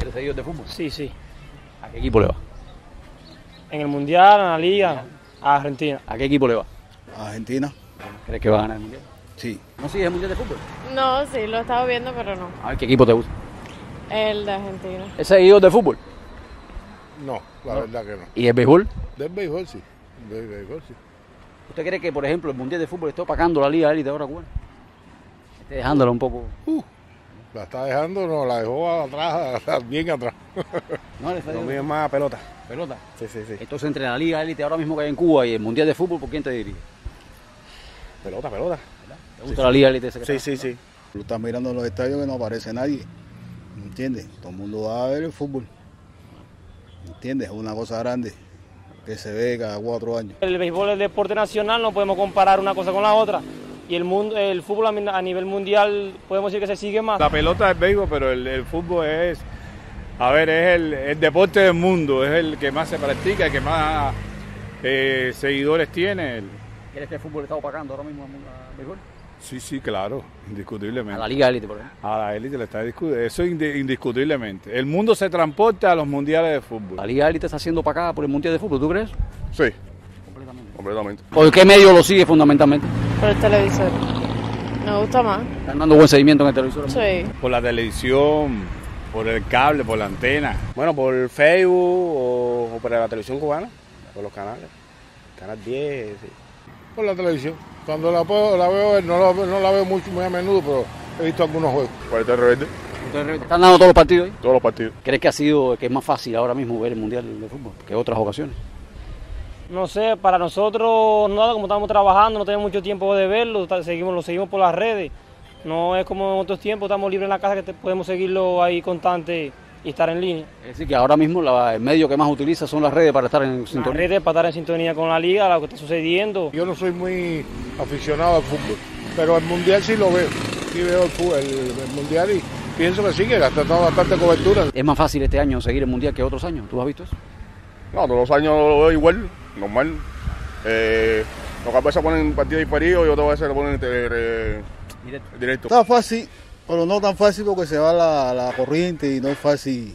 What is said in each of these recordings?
¿Eres seguidor de fútbol? Sí, sí. ¿A qué equipo le va? En el Mundial, en la Liga, a Argentina. ¿A qué equipo le va? Argentina, ¿Crees que va a ganar el mundial? sí. ¿No sigues el mundial de fútbol? No, sí, lo he estado viendo, pero no. A ver, ¿qué equipo te gusta? El de Argentina. ¿Es seguidor de fútbol? No, la verdad que no. ¿Y el béisbol? Del béisbol sí. Del béisbol sí. ¿Usted cree que, por ejemplo, el mundial de fútbol está opacando la liga élite ahora cubana? Esté dejándola un poco. La está dejando, no, la dejó atrás, bien atrás. ¿No le está Lo dando mío es más pelota. pelota? Sí, sí, sí. Entonces, entre la liga élite ahora mismo que hay en Cuba y el mundial de fútbol, ¿por quién te dirige? Pelota, pelota. ¿Te gusta la liga élite? Sí, está? sí, sí. Tú estás mirando en los estadios que no aparece nadie. ¿Entiendes? Todo el mundo va a ver el fútbol. ¿Entiendes? Es una cosa grande que se ve cada cuatro años. El béisbol es el deporte nacional, no podemos comparar una cosa con la otra. Y el, mundo, el fútbol a a nivel mundial podemos decir que se sigue más. La pelota es béisbol, pero el, el fútbol es, a ver, es el, el deporte del mundo, es el que más se practica, el que más eh, seguidores tiene. El- ¿Crees que el fútbol está opacando ahora mismo al béisbol? Sí, sí, claro, A indiscutiblemente. la liga élite, por ejemplo. A la élite le está discutiendo, eso indi- indiscutiblemente. El mundo se transporta a los mundiales de fútbol. La liga élite está siendo opacada por el mundial de fútbol, ¿tú crees? Sí, completamente. ¿Por qué medio lo sigue fundamentalmente? Por el televisor. Me gusta más. ¿Están dando buen seguimiento en el televisor? Sí. Por la televisión, por el cable, por la antena. Bueno, por Facebook o, o por la televisión cubana, por los canales. Canal 10, sí. Por la televisión. Cuando la, puedo, la veo, no la, no la veo mucho, muy a menudo, pero he visto algunos juegos. Por el rebelde, ¿Están dando todos los partidos ahí? todos los partidos. ¿Crees que ha sido que es más fácil ahora mismo ver el mundial de fútbol que otras ocasiones? No sé, para nosotros, nada, como estamos trabajando, no tenemos mucho tiempo de verlo, seguimos, lo seguimos por las redes. No es como en otros tiempos, estamos libres en la casa que te- podemos seguirlo ahí constante y estar en línea. Es decir, que ahora mismo la- el medio que más utiliza son las redes para estar en Las sintonía. redes para estar en sintonía con la liga, lo que está sucediendo. Yo no soy muy aficionado al fútbol, pero el mundial sí lo veo. Sí veo el, fútbol, el, el mundial y pienso que sí, que está dando bastante cobertura. Es más fácil este año seguir el mundial que otros años. ¿Tú has visto eso? No, todos los años lo veo igual, normal. Eh, lo que a veces ponen partido diferido y otras veces lo ponen eh, directo. Está fácil, pero no tan fácil porque se va la, la corriente y no es fácil.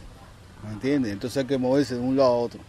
¿Me entiendes? Entonces hay que moverse de un lado a otro.